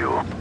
boju.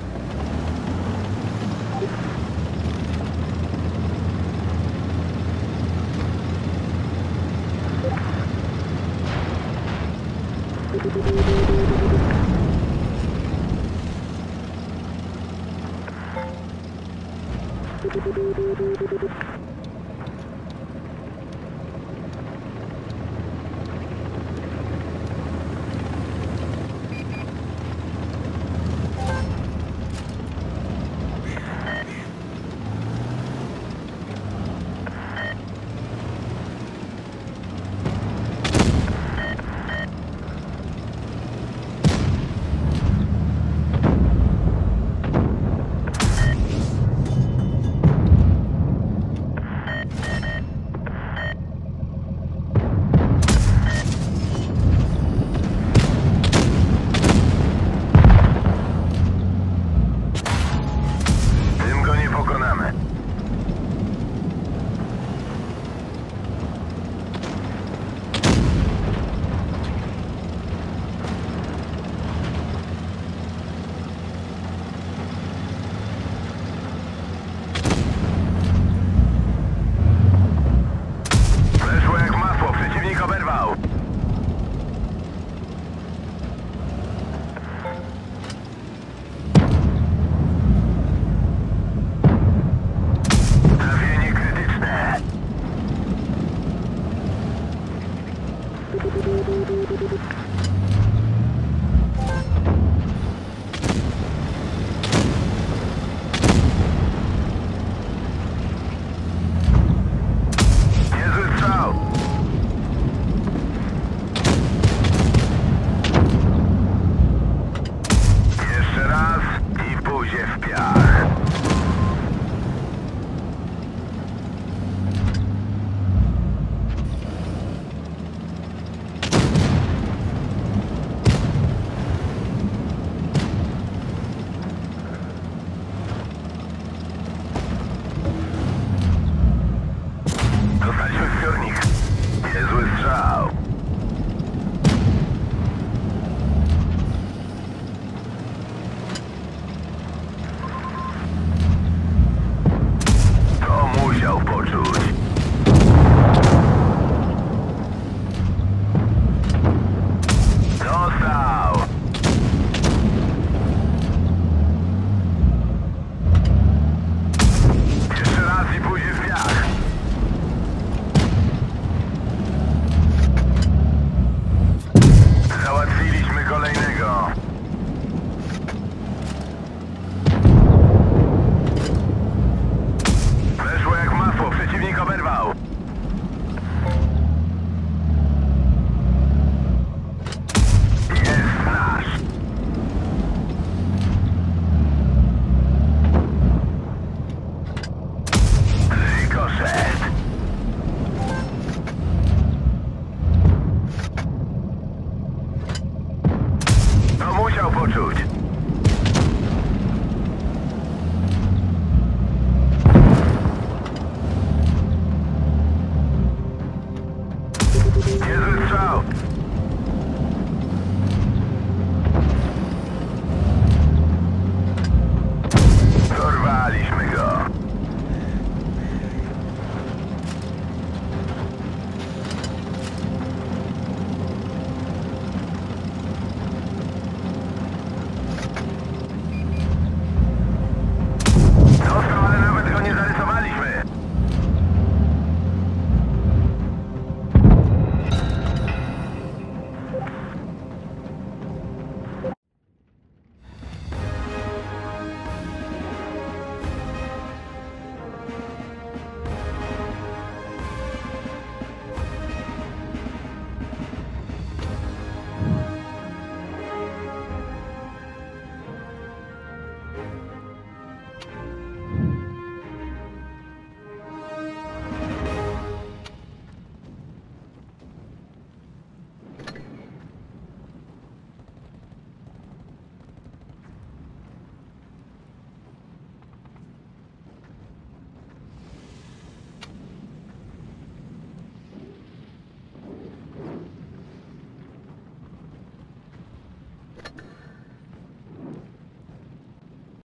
outpost route. Desert south.